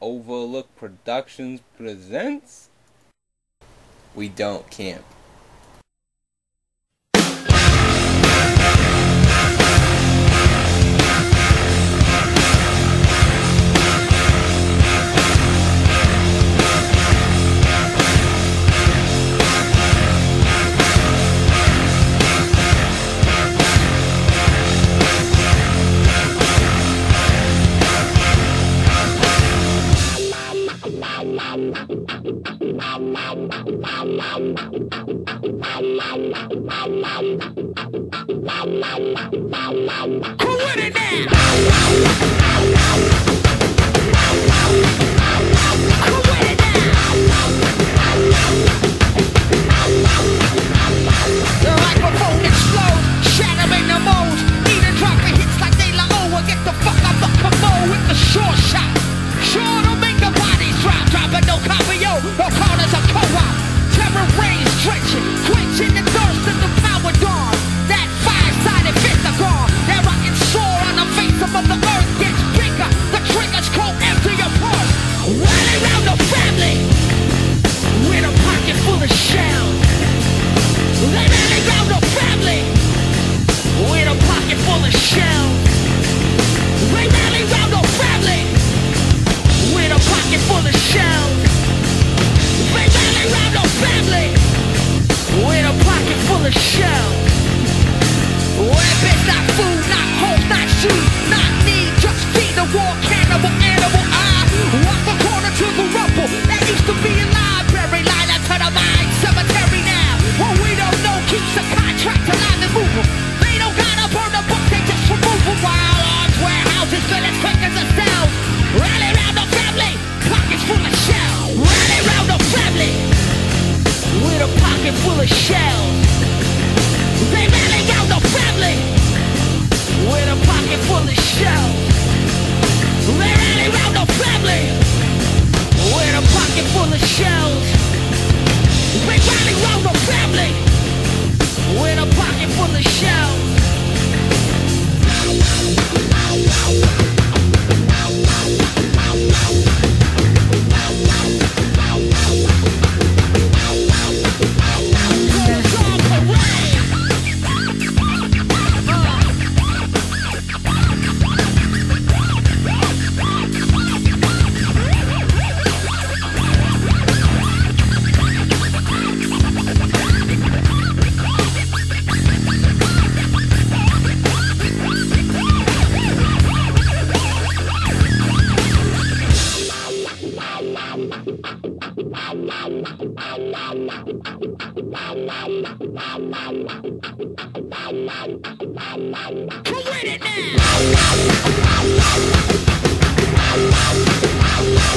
Overlook Productions presents We Don't Camp. Who it? with it now.